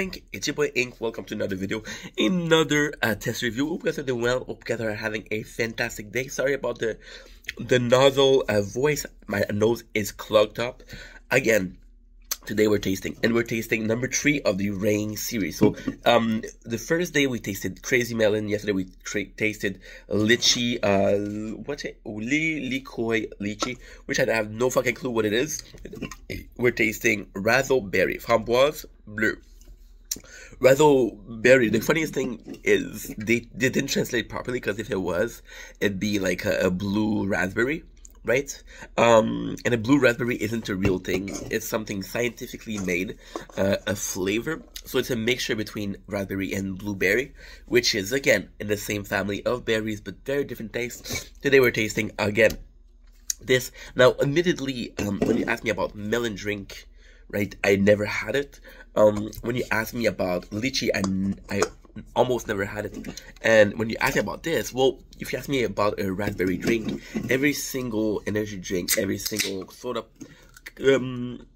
It's your boy Ink. Welcome to another video, another uh, test review. Hope you guys are doing well. Hope you guys are having a fantastic day. Sorry about the the nozzle uh, voice. My nose is clogged up. Again, today we're tasting, and we're tasting number three of the Reign series. So, um, the first day we tasted Crazy Melon. Yesterday we tasted Lychee. Uh, what's it? Li Likoi Lychee, which I have no fucking clue what it is. We're tasting Razzleberry Framboise Bleu. Razzleberry. The funniest thing is they, they didn't translate properly because if it was, it'd be like a, a, blue raspberry, right? Um, and a blue raspberry isn't a real thing. It's something scientifically made, uh, a flavor. So it's a mixture between raspberry and blueberry, which is again in the same family of berries, but very different tastes. Today we're tasting again this. Now, admittedly, um, when you ask me about melon drink, right? I never had it. Um, when you ask me about lychee, I, I almost never had it. And when you ask me about this, well, if you ask me about a raspberry drink, every single energy drink, every single soda, um,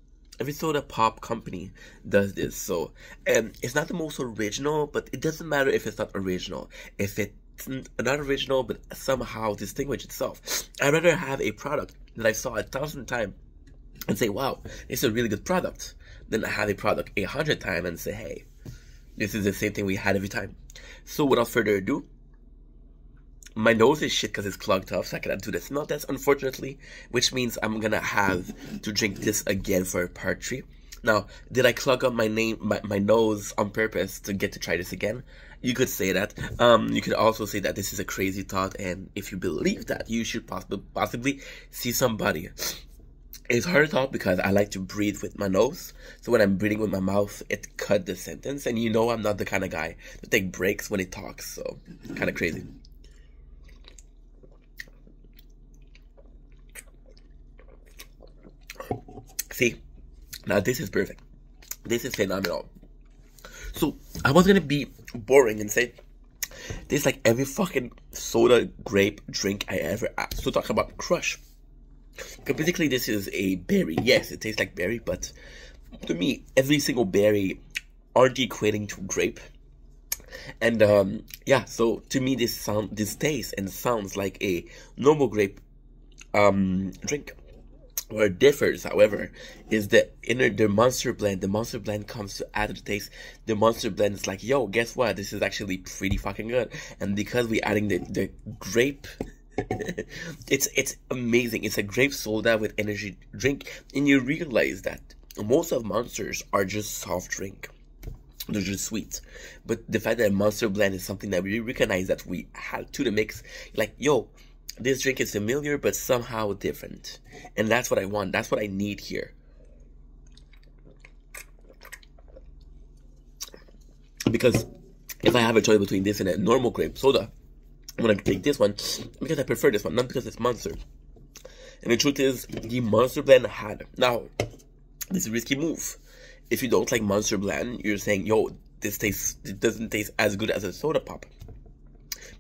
every soda pop company does this. So, um, it's not the most original, but it doesn't matter if it's not original. If it's not original, but somehow distinguish itself. I'd rather have a product that I saw a thousand times and say, wow, it's a really good product, then I have a product a hundred times and say, hey, this is the same thing we had every time. So without further ado, my nose is shit because it's clogged up, so I cannot do this smell test, unfortunately, which means I'm gonna have to drink this again for part three. Now, did I clog up my name, my, my nose on purpose to get to try this again? You could say that. Um, you could also say that this is a crazy thought, and if you believe that, you should possibly possibly see somebody. It's hard to talk because I like to breathe with my nose. So when I'm breathing with my mouth, it cut the sentence. And you know I'm not the kind of guy to take breaks when he talks. So kind of crazy. See, now this is perfect. This is phenomenal. So I was gonna be boring and say this like every fucking soda grape drink I ever uh, had. So talk about crush. Basically this is a berry. Yes, it tastes like berry, but to me, every single berry aren't equating to grape. And um, yeah, so to me this sound this tastes and sounds like a normal grape um, drink. Where it differs, however, is that in the monster blend, the monster blend comes to add to the taste. The monster blend is like, yo, guess what? This is actually pretty fucking good. And because we're adding the, the grape it's it's amazing. It's a grape soda with energy drink, and you realize that most of monsters are just soft drink. They're just sweet. But the fact that Monster Blend is something that we recognize that we had to the mix, like, yo, this drink is familiar but somehow different. And that's what I want. That's what I need here. Because if I have a choice between this and a normal grape soda, I'm gonna take this one because I prefer this one, not because it's Monster. And the truth is, the Monster Blend had. Now, this is a risky move. If you don't like Monster Blend, you're saying, yo, this tastes, it doesn't taste as good as a soda pop.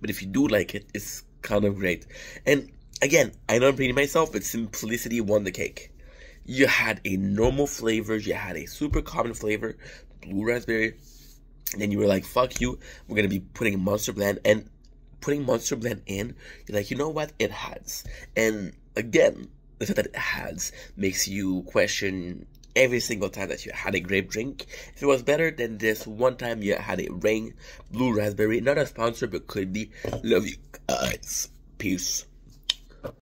But if you do like it, it's kind of great. And again, I know I'm repeating myself, but simplicity won the cake. You had a normal flavor, you had a super common flavor, blue raspberry. Then you were like, fuck you, we're gonna be putting Monster Blend. And putting Monster Blend in, you're like, you know what? It has. And again, the fact that it has makes you question every single time that you had a grape drink. If it was better than this one time you had a Reign blue raspberry, not a sponsor, but could be. Love you guys. Peace.